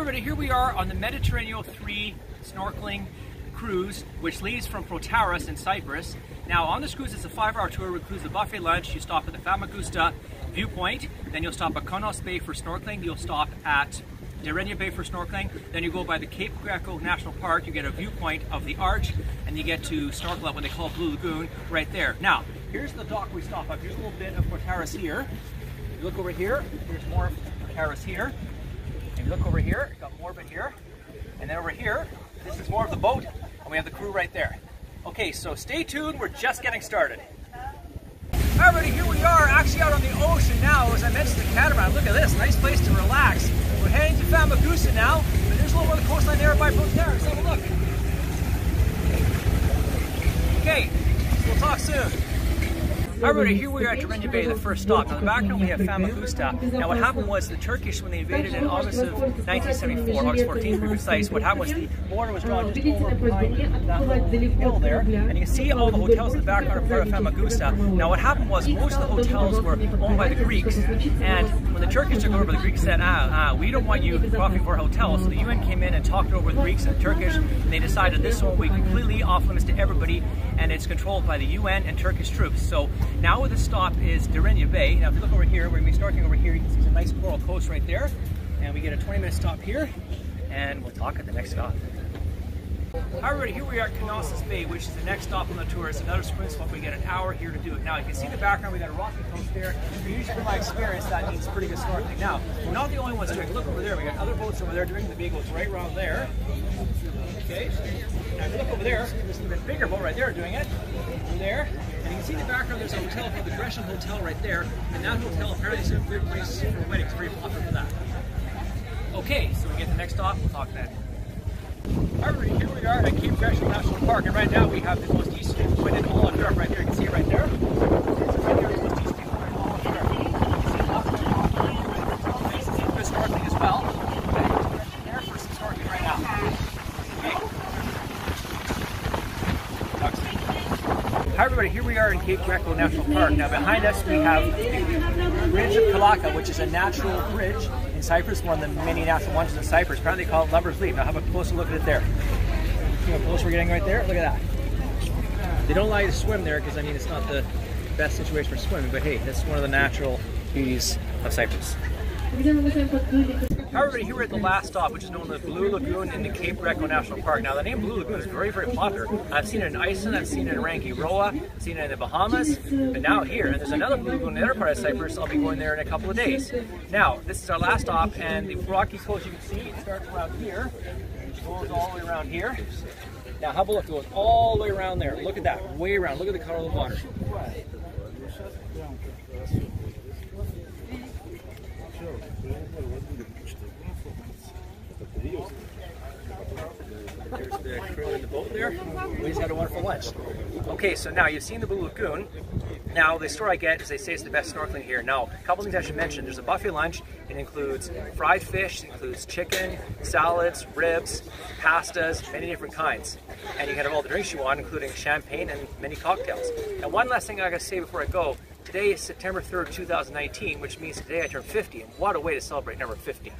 everybody, here we are on the Mediterraneo 3 snorkeling cruise, which leaves from Protaras in Cyprus. Now, on this cruise, it's a five-hour tour, includes a buffet lunch. You stop at the Famagusta viewpoint, then you'll stop at Konnos Bay for snorkeling. You'll stop at Derenia Bay for snorkeling. Then you go by the Cape Greco National Park. You get a viewpoint of the arch, and you get to snorkel at what they call Blue Lagoon right there. Now, here's the dock we stop at. Here's a little bit of Protaras here. You look over here, there's more of Protaras here. Look over here, got it here. And then over here, this is more of the boat, and we have the crew right there. Okay, so stay tuned, we're just getting started. Everybody, here we are, actually out on the ocean now. As I mentioned, the catamaran. Look at this, nice place to relax. We're heading to Famagusta now, but there's a little more of the coastline there by Protaras. Have a look. Okay, we'll talk soon. Everybody, here we are at Derenia Bay, the first stop. Now, in the background we have Famagusta. Now, what happened was the Turkish, when they invaded in August of 1974, August 14th to be precise, what happened was the border was drawn just over behind that hill there, and you can see all the hotels in the background are part of Famagusta. Now, what happened was most of the hotels were owned by the Greeks, and when the Turkish took over, the Greeks said, ah, ah, we don't want you profiting for hotels. So the UN came in and talked over the Greeks and the Turkish, and they decided this one will be completely off limits to everybody, and it's controlled by the UN and Turkish troops. So now the stop is Derenia Bay. Now if you look over here, we're to be snorkeling over here. You can see some nice coral coast right there. And we get a 20 minute stop here, and we'll talk at the next stop. Alright, here we are at Konnos Bay, which is the next stop on the tour. It's another swim spot. We get an hour here to do it. Now, you can see in the background, we got a rocky coast there. Usually, from my experience, that means pretty good snorkeling. Now, we're not the only ones doing it. Look over there. We got other boats over there doing the boats right around there. Okay. Now, if you look over there, there's a bigger boat right there doing it. There. And you can see in the background, there's a hotel called the Grecian Hotel right there. And that hotel apparently is a good place for weddings. Very popular for that. Okay, so we get the next stop. We'll talk then. Alright, here we are at Cape Greco National Park, and right now we have the most easterly point in all of Europe right there. You can see it right there. This is right there, the most easterly point in all of Europe. You can see it up there. Nice and see good snorkeling as well. Okay, there for some snorkeling right now. Okay. Hi everybody, here we are in Cape Greco National Park. Now behind us we have the Bridge of Koraka, which is a natural bridge in Cyprus, one of the many natural wonders in Cyprus. Apparently they call it Lover's Leap. Now have a closer look at it there. See how close we're getting right there? Look at that. They don't allow you to swim there because I mean it's not the best situation for swimming, but hey, that's one of the natural beauties of Cyprus. However, here we're at the last stop, which is known as Blue Lagoon in the Cape Greco National Park. Now, the name Blue Lagoon is very, very popular. I've seen it in Iceland, I've seen it in Rangiroa, seen it in the Bahamas, but now here, and there's another Blue Lagoon in the other part of Cyprus. I'll be going there in a couple of days. Now, this is our last stop, and the rocky coast you can see it starts around here, it goes all the way around here. Now, have a look. It goes all the way around there. Look at that, way around. Look at the color of the water. The crew in the boat there. We just had a wonderful lunch. Okay, so now you've seen the Blue Lagoon. Now, the story I get is they say it's the best snorkeling here. Now, a couple things I should mention. There's a buffet lunch. It includes fried fish, includes chicken, salads, ribs, pastas, many different kinds. And you can have all the drinks you want, including champagne and many cocktails. And one last thing I gotta say before I go. Today is September 3rd, 2019, which means today I turn 50. And what a way to celebrate number 50.